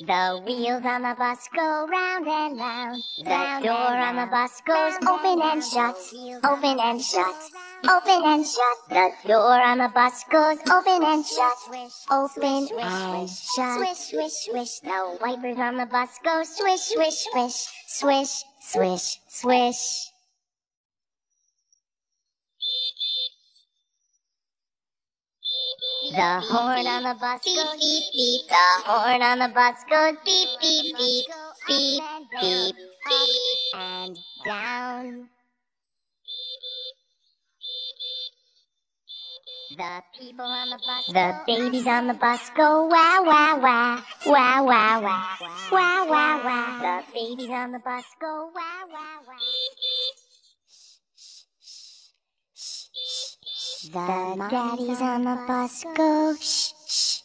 The wheels on the bus go round and round. The door on the bus goes open and shut, open and shut, open and shut. The door on the bus goes open and shut, open and shut. Swish, swish, swish. The wipers on the bus go swish, swish, swish, swish, swish, swish. The horn on the bus goes beep beep. The horn on the bus goes beep beep beep beep beep beep and down. The people on the bus, the babies on the bus go wah wah wah wah wah wah wah wah wah. The babies on the bus go wah wah The daddies on the bus. Go. Shh, shh,